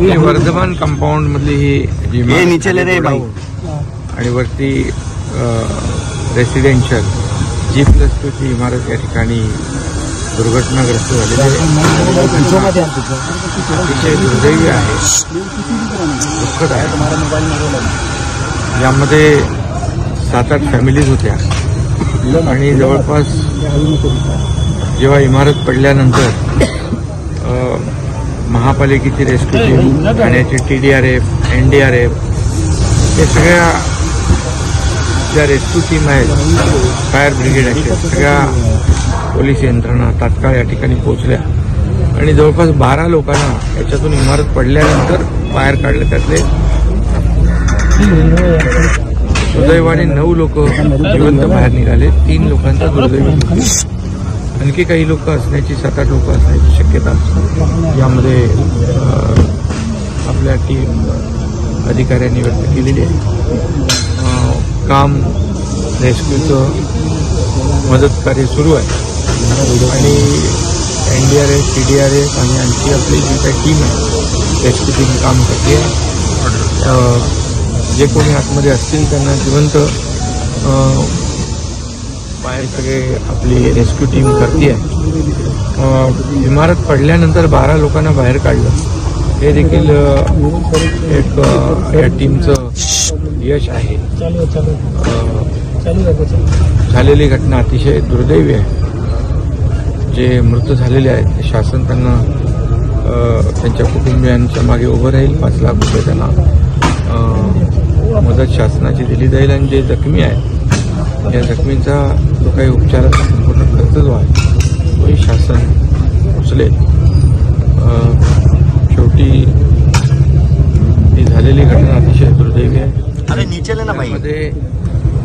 ही Vardhman compound मधली ही जी ये इमारत नीचे ले रे भाई आणि वरती रेसिडेन्शियल जी प्लस टू ची इमारत या ठिकाणी दुर्घटनाग्रस्त झालेली आहे. अतिशय दुर्दैवी आहे. दुःखद आहे. यामध्ये सात आठ फॅमिलीज होत्या. आणि जवळपास जेव्हा इमारत पडल्यानंतर महापालिकेची rescue team ठाण्याची T D R F N D R F हे सगळ्या ज्या रेस्क्यू टीम आहेत फायर ब्रिगेड अशा सगळ्या पोलीस यंत्रणा तात्काळ या ठिकाणी पोहोचल्या. आणि जवळपास बारा लोकांना याच्यातून इमारत पडल्यानंतर बाहेर काढले त्यातले सुदैवाने नऊ लोक जिवंत बाहेर निघाले. तीन लोकांचा दुर्दैवी. आणखी काही लोक असण्याची सात आठ लोक असण्याची शक्यता यामध्ये आपल्या टीम अधिकाऱ्यांनी व्यक्त केलेली आहे. काम रेस्क्यूचं मदत कार्य सुरू आहे. आणि N D R F T D R F आणि आणखी आपली जी काही टीम आहे रेस्क्यू टीम काम करते जे कोणी आतमध्ये असतील त्यांना जिवंत बाहेर सगळे आपली रेस्क्यू टीम करते इमारत पडल्यानंतर बारा लोकांना बाहेर काढलं. हे देखील एक या टीमचं यश आहे. झालेली घटना अतिशय दुर्दैवी आहे. जे मृत झालेले आहेत ते शासन त्यांना त्यांच्या कुटुंबियांच्या मागे उभं राहील. पाच लाख रुपये त्यांना मदत शासनाची दिली जाईल. आणि जे जखमी आहेत या जखमींचा जो काही उपचाराचा संपूर्ण खर्च जो आहे तोही शासन उचलेल. शेवटी ही झालेली घटना अतिशय दुर्दैवी आहे. त्यामध्ये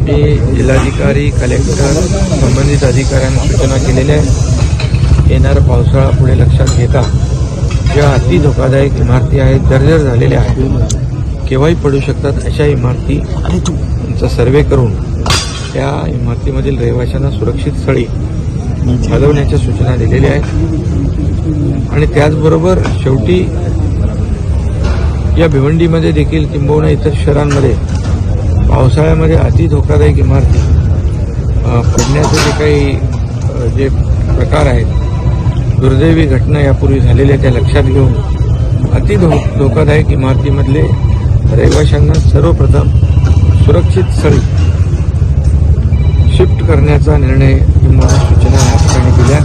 मी जिल्हाधिकारी कलेक्टर संबंधित अधिकाऱ्यांना सूचना केलेल्या आहेत. येणारा पावसाळा पुढे लक्षात घेता. ज्या अति धोकादायक इमारती आहेत जर्जर झालेल्या आहेत. केव्हाही पडू शकतात अशा इमारती. सर्वे करून त्या इमारतीमधील रहिवाशांना सुरक्षित स्थळी हलवण्याच्या सूचना दिलेल्या आहेत. आणि त्याचबरोबर शेवटी या भिवंडीमध्ये देखील किंबहुना इतर शहरांमध्ये पावसाळ्यामध्ये अति धोकादायक इमारती पडण्याचे जे काही जे प्रकार आहेत दुर्दैवी घटना यापूर्वी झालेल्या त्या लक्षात घेऊन अति धो धोकादायक इमारतीमधले रहिवाशांना सर्वप्रथम सुरक्षित स्थळी शिफ्ट करण्याचा निर्णय किंवा सूचना या ठिकाणी दिल्या.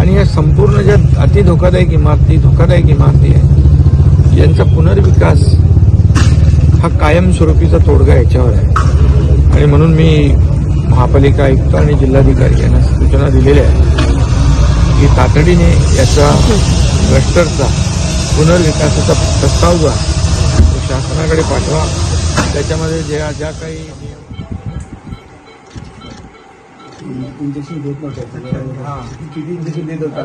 आणि या संपूर्ण ज्या अति धोकादायक इमारती धोकादायक इमारती आहेत यांचा पुनर्विकास हा कायमस्वरूपीचा तोडगा याच्यावर आहे. आणि म्हणून मी महापालिका आयुक्त आणि जिल्हाधिकारी यांना सूचना दिलेल्या आहेत की तातडीने याचा क्लस्टरचा पुनर्विकासाचा प्रस्ताव जो आहे तो शासनाकडे पाठवा. त्याच्यामध्ये ज्या ज्या काही इंजेक्शन देत नव्हतं किती इंजेक्शन देत होता